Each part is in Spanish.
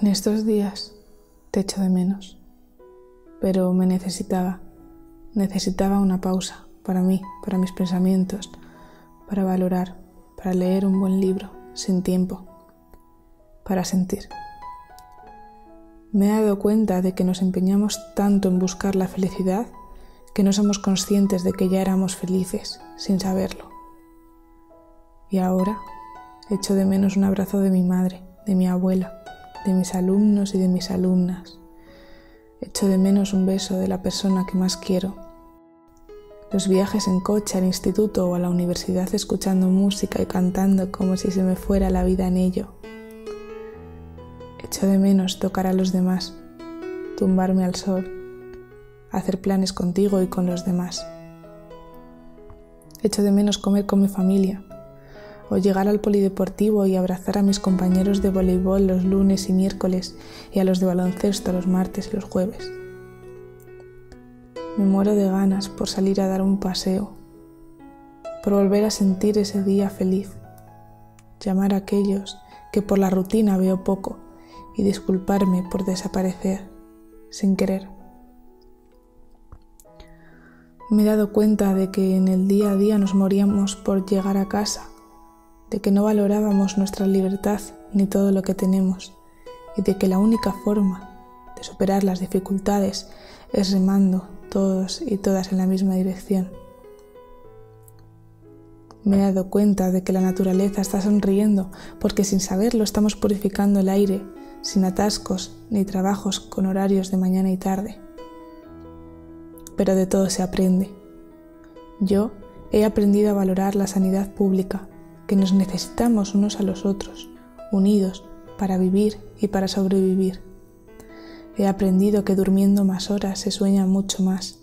En estos días te echo de menos, pero me necesitaba, necesitaba una pausa para mí, para mis pensamientos, para valorar, para leer un buen libro sin tiempo, para sentir. Me he dado cuenta de que nos empeñamos tanto en buscar la felicidad que no somos conscientes de que ya éramos felices sin saberlo. Y ahora echo de menos un abrazo de mi madre, de mi abuela, de mis alumnos y de mis alumnas. Echo de menos un beso de la persona que más quiero. Los viajes en coche al instituto o a la universidad escuchando música y cantando como si se me fuera la vida en ello. Echo de menos tocar a los demás, tumbarme al sol, hacer planes contigo y con los demás. Echo de menos comer con mi familia, o llegar al polideportivo y abrazar a mis compañeros de voleibol los lunes y miércoles y a los de baloncesto los martes y los jueves. Me muero de ganas por salir a dar un paseo, por volver a sentir ese día feliz, llamar a aquellos que por la rutina veo poco y disculparme por desaparecer sin querer. Me he dado cuenta de que en el día a día nos moríamos por llegar a casa de que no valorábamos nuestra libertad ni todo lo que tenemos y de que la única forma de superar las dificultades es remando todos y todas en la misma dirección. Me he dado cuenta de que la naturaleza está sonriendo porque sin saberlo estamos purificando el aire sin atascos ni trabajos con horarios de mañana y tarde. Pero de todo se aprende. Yo he aprendido a valorar la sanidad pública, que nos necesitamos unos a los otros, unidos para vivir y para sobrevivir. He aprendido que durmiendo más horas se sueña mucho más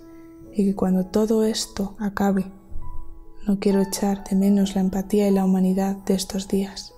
y que cuando todo esto acabe, no quiero echar de menos la empatía y la humanidad de estos días.